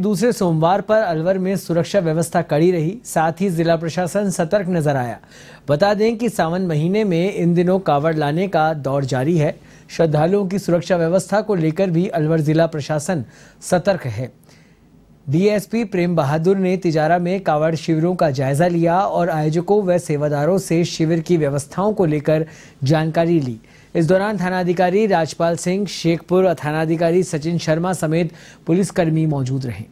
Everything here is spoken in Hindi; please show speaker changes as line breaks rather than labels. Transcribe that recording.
दूसरे सोमवार पर अलवर में सुरक्षा व्यवस्था कड़ी रही, साथ ही जिला प्रशासन सतर्क नज़र आया। बता दें कि सावन महीने में इन दिनों कावड़ लाने का दौर जारी है। श्रद्धालुओं की सुरक्षा व्यवस्था को लेकर भी अलवर जिला प्रशासन सतर्क है। डीएसपी प्रेम बहादुर ने तिजारा में कावड़ शिविरों का जायजा लिया और आयोजकों व सेवादारों से शिविर की व्यवस्थाओं को लेकर जानकारी ली। इस दौरान थानाधिकारी राजपाल सिंह, शेखपुर और थानाधिकारी सचिन शर्मा समेत पुलिसकर्मी मौजूद रहे।